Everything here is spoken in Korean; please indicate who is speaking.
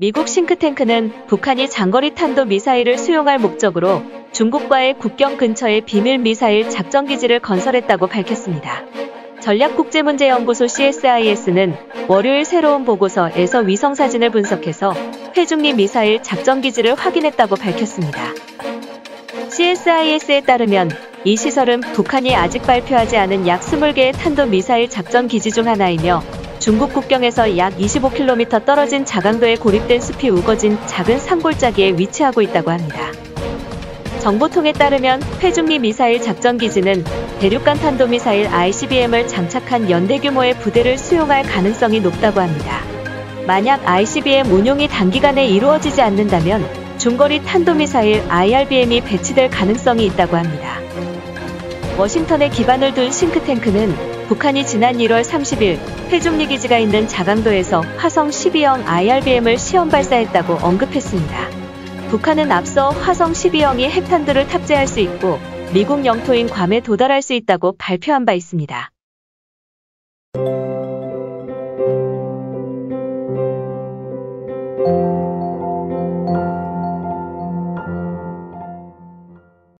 Speaker 1: 미국 싱크탱크는 북한이 장거리 탄도 미사일을 수용할 목적으로 중국과의 국경 근처에 비밀 미사일 작전 기지를 건설했다고 밝혔습니다. 전략국제문제연구소 CSIS는 월요일 새로운 보고서에서 위성 사진을 분석해서 회중리 미사일 작전 기지를 확인했다고 밝혔습니다. CSIS에 따르면 이 시설은 북한이 아직 발표하지 않은 약 20개의 탄도 미사일 작전 기지 중 하나이며 중국 국경에서 약 25km 떨어진 자강도에 고립된 숲이 우거진 작은 산골짜기에 위치하고 있다고 합니다. 정보통에 따르면 회중리 미사일 작전기지는 대륙간 탄도미사일 ICBM을 장착한 연대 규모의 부대를 수용할 가능성이 높다고 합니다. 만약 ICBM 운용이 단기간에 이루어지지 않는다면 중거리 탄도미사일 IRBM이 배치될 가능성이 있다고 합니다. 워싱턴에 기반을 둔 싱크탱크는 북한이 지난 1월 30일 회중리 기지가 있는 자강도에서 화성 12형 IRBM을 시험 발사했다고 언급했습니다. 북한은 앞서 화성 12형이 핵탄두를 탑재할 수 있고 미국 영토인 괌에 도달할 수 있다고 발표한 바 있습니다.